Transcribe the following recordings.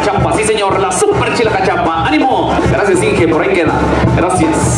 cachapa, sí señor, la super chila cachapa. ¡Ánimo! Gracias, Inge, por ahí queda. Gracias.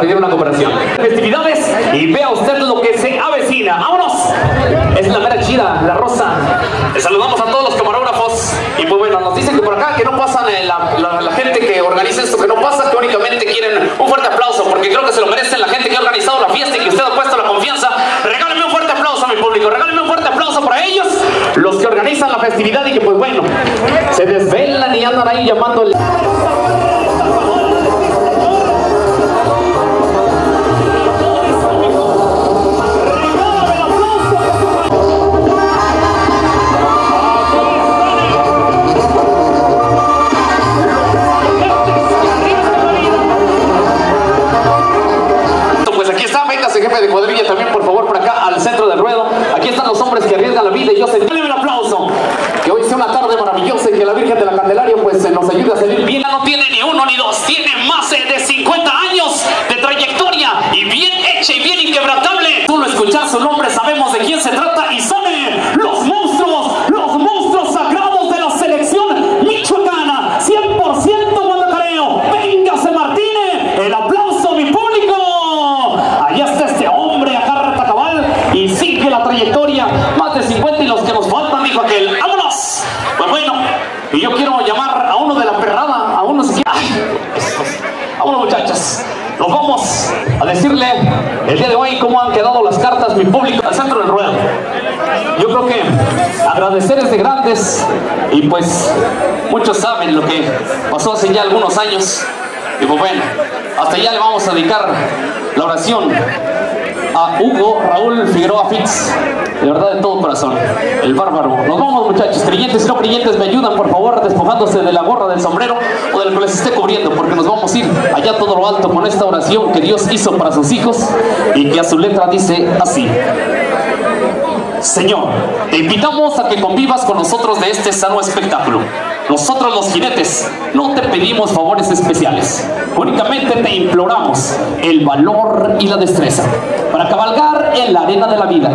pedir una cooperación. Festividades y vea usted lo que se avecina. ¡Vámonos! Es la mera chida, la rosa. Les saludamos a todos los camarógrafos. Y pues bueno, nos dicen que por acá que no pasan eh, la, gente que organiza esto, que no pasa, que únicamente quieren un fuerte aplauso, porque creo que se lo merecen la gente que ha organizado la fiesta y que usted ha puesto la confianza. Regálenme un fuerte aplauso a mi público, regálenme un fuerte aplauso para ellos, los que organizan la festividad y que pues bueno, se desvelan y andan ahí llamando. su nombre, sabemos de quién se trata y somos de grandes y pues muchos saben lo que pasó hace ya algunos años. Y pues bueno, hasta ya le vamos a dedicar la oración a Hugo Raúl Figueroa Fitz, de verdad de todo corazón, el bárbaro. Nos vamos muchachos, creyentes y no creyentes, me ayudan por favor despojándose de la gorra, del sombrero o del que les esté cubriendo, porque nos vamos a ir allá todo lo alto con esta oración que Dios hizo para sus hijos y que a su letra dice así. Señor, te invitamos a que convivas con nosotros de este sano espectáculo. Nosotros los jinetes no te pedimos favores especiales, únicamente te imploramos el valor y la destreza para cabalgar en la arena de la vida,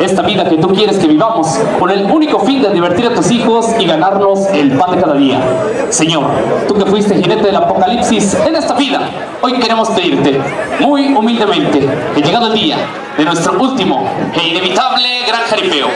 esta vida que tú quieres que vivamos con el único fin de divertir a tus hijos y ganarnos el pan de cada día. Señor, tú que fuiste jinete del apocalipsis en esta vida, hoy queremos pedirte muy humildemente que llegado el día de nuestro último e inevitable gran jaripeo,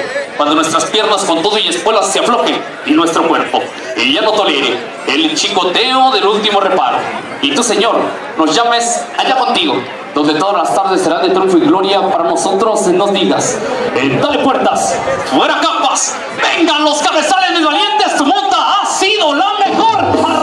cuando nuestras piernas con todo y espuelas se aflojen y nuestro cuerpo. Y ya no tolere el chicoteo del último reparo. Y tú, Señor, nos llames allá contigo, donde todas las tardes serán de triunfo y gloria para nosotros, nos digas, en dale puertas, fuera capas, vengan los cabezales mis valientes, tu monta ha sido la mejor,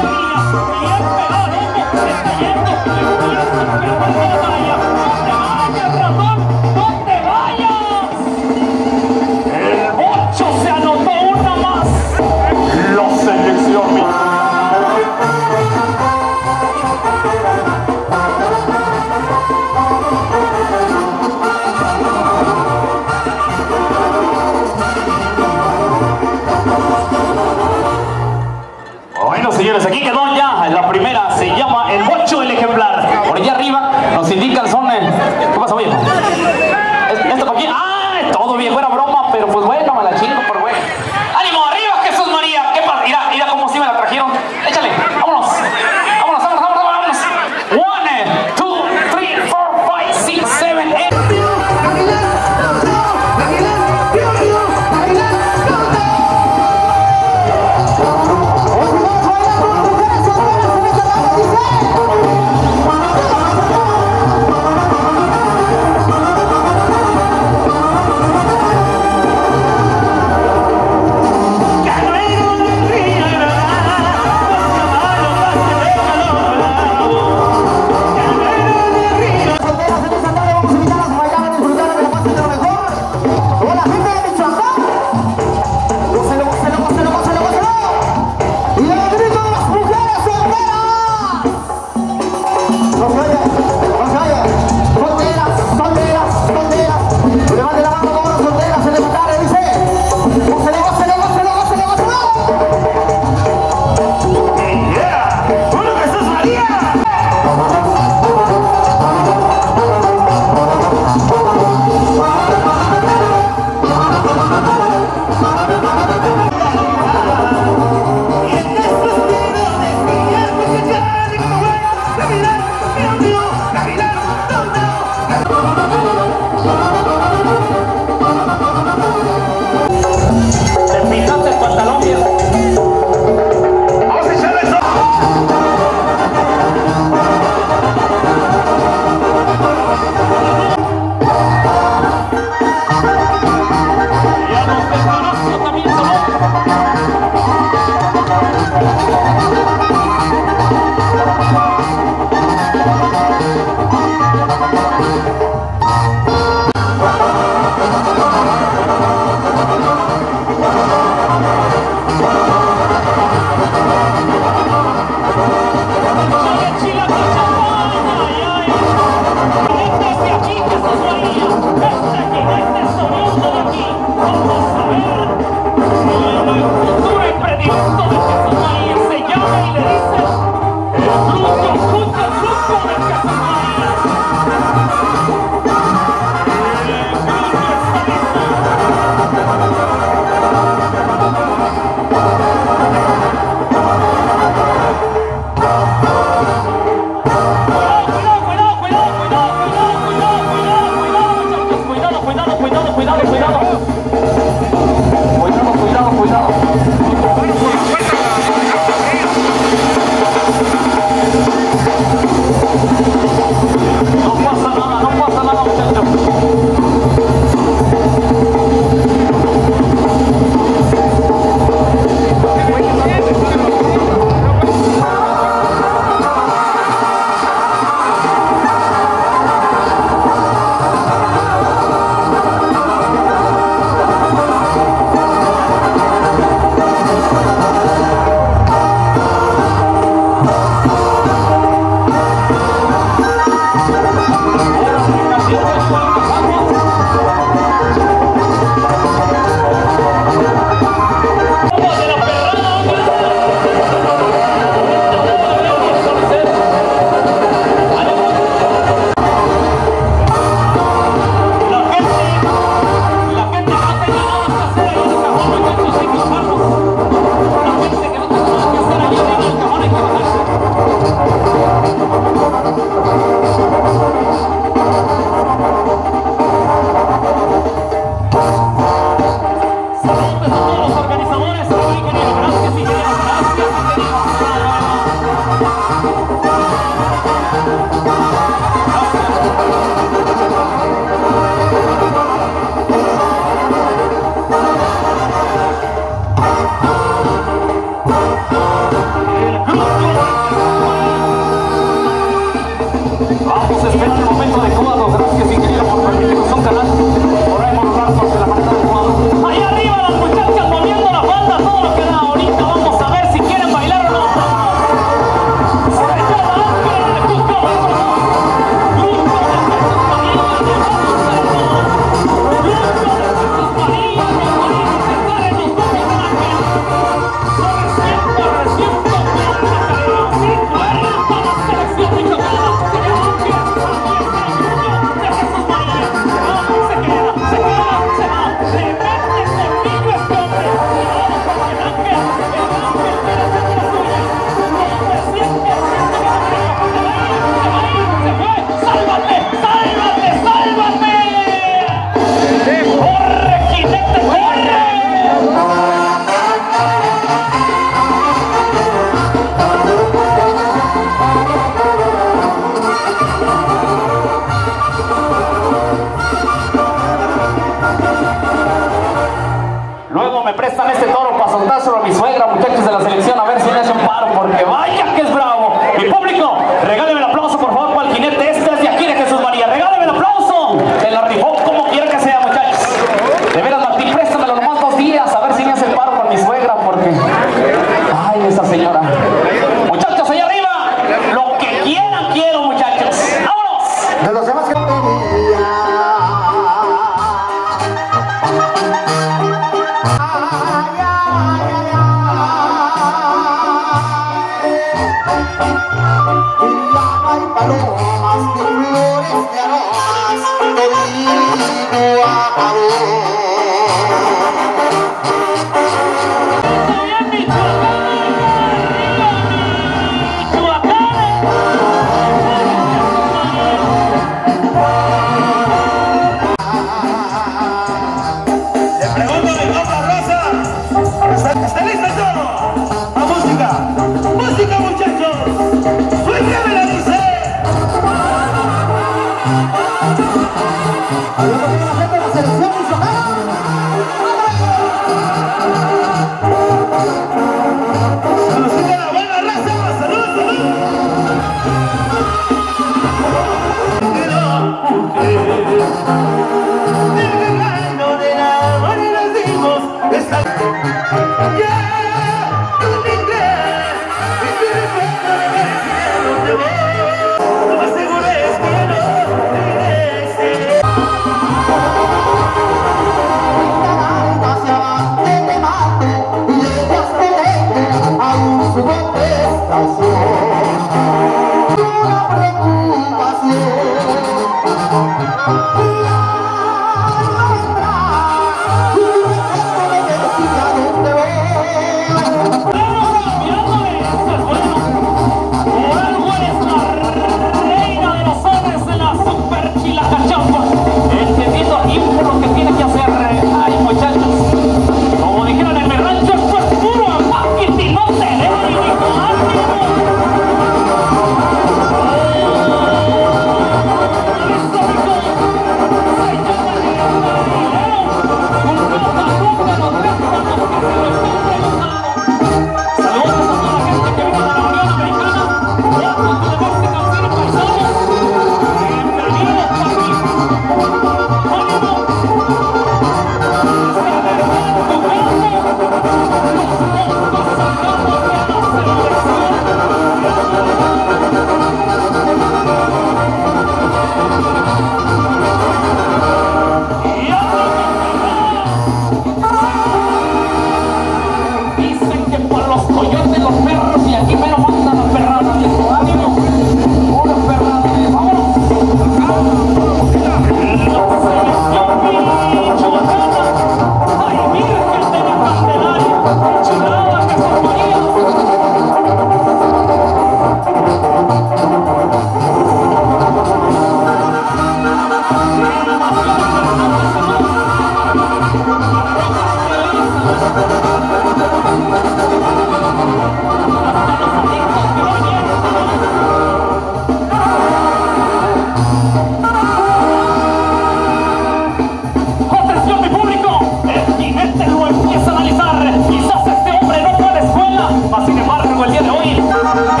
sin embargo el día de hoy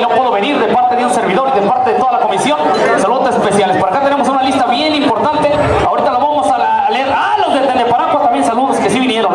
no puedo venir de parte de un servidor y de parte de toda la comisión. Saludos especiales. Por acá tenemos una lista bien importante. Ahorita la vamos a, la, a leer. Ah, los de Teleparacua también saludos que sí vinieron.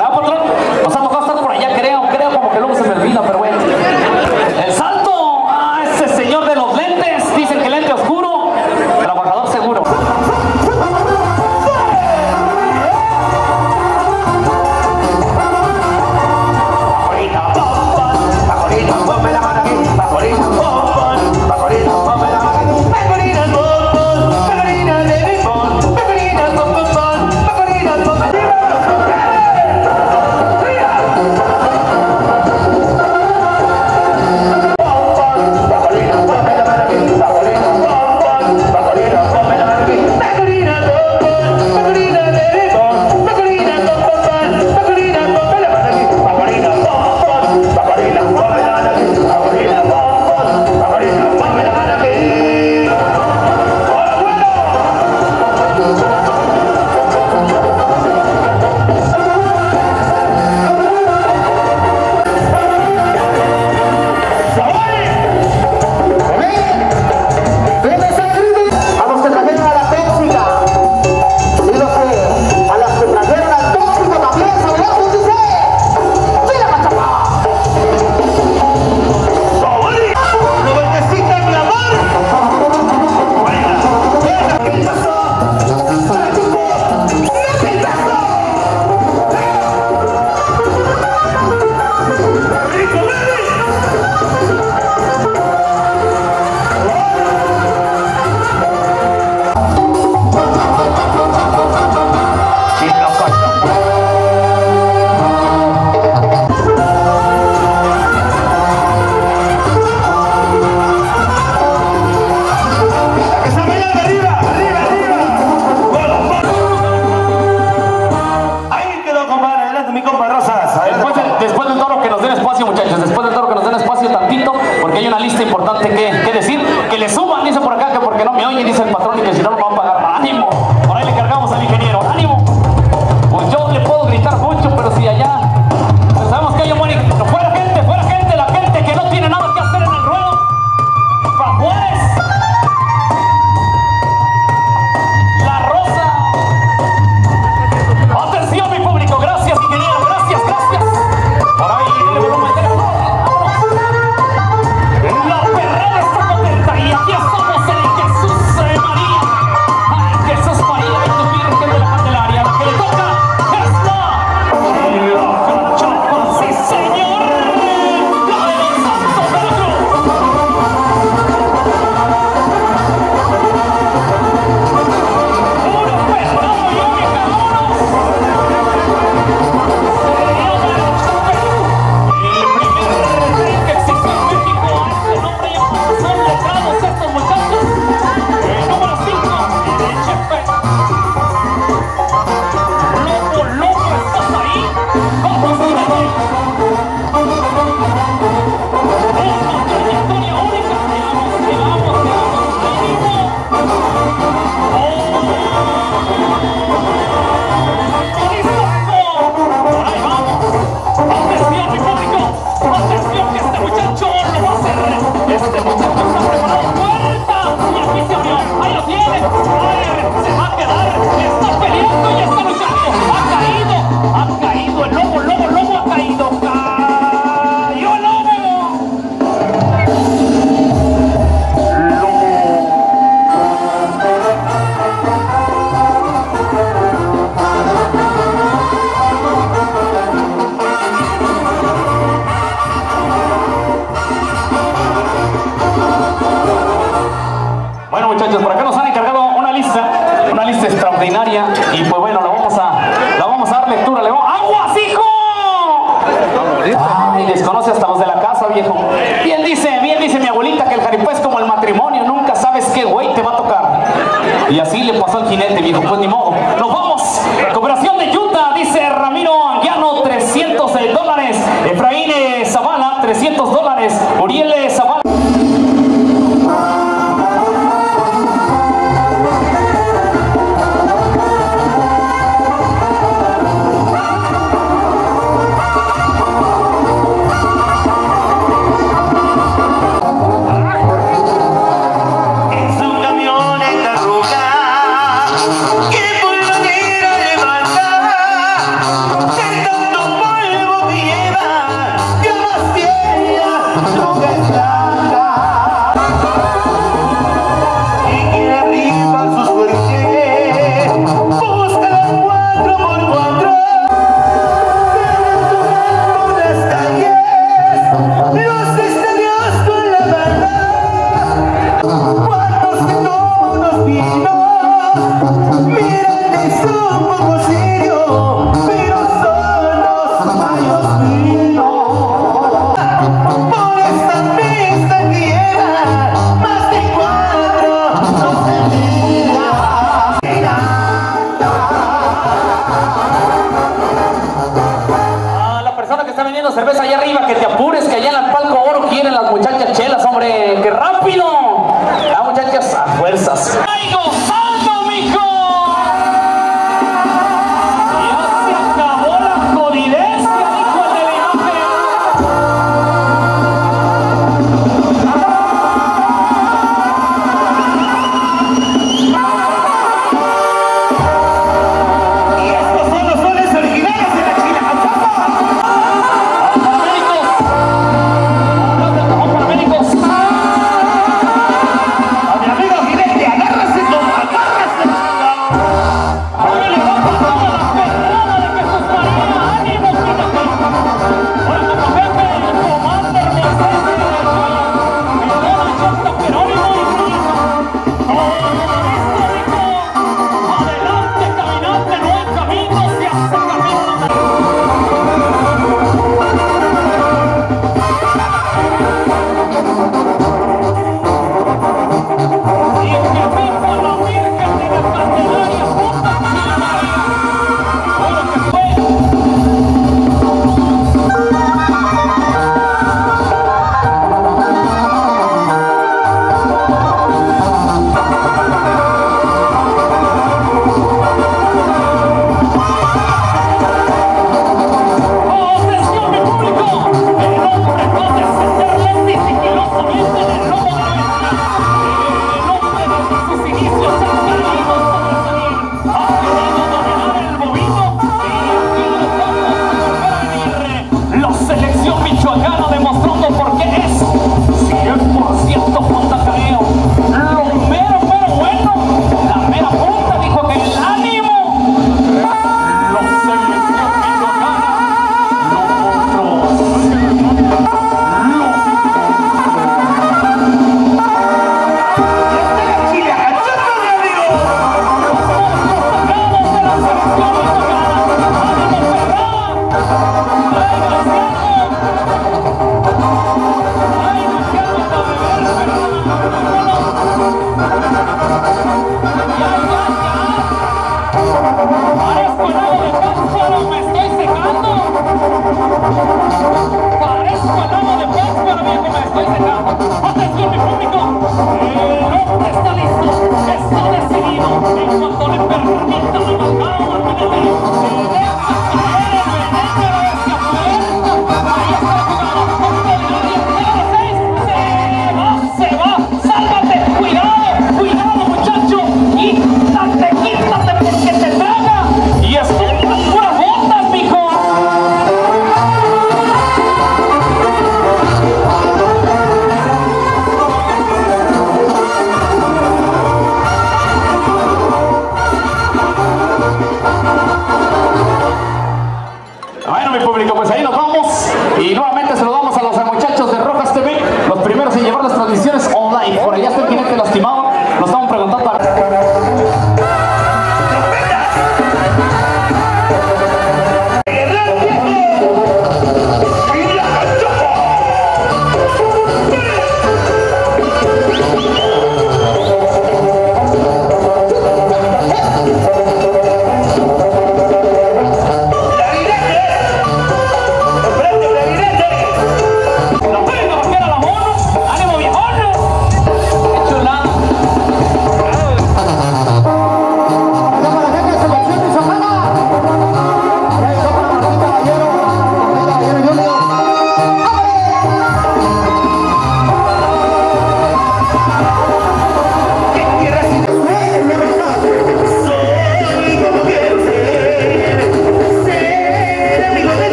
Por acá nos han encargado una lista, una lista extraordinaria. Y pues bueno, la vamos a, la vamos a dar lectura. Le vamos... ¡Aguas, hijo! Ay, desconoce hasta los de la casa, viejo. Bien dice, bien dice mi abuelita que el jaripó es como el matrimonio. Nunca sabes qué güey te va a tocar. Y así le pasó al jinete, viejo. Pues ni modo. ¡Nos vamos! Cooperación de Utah, dice Ramiro Anguiano, 300 dólares. Efraín Zavala, 300 dólares. Uriel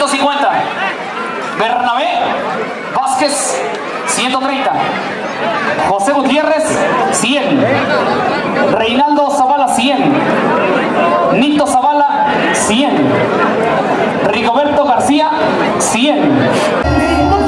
150. Bernabé Vázquez, 130. José Gutiérrez, 100. Reinaldo Zavala, 100. Nito Zavala, 100. Rigoberto García, 100.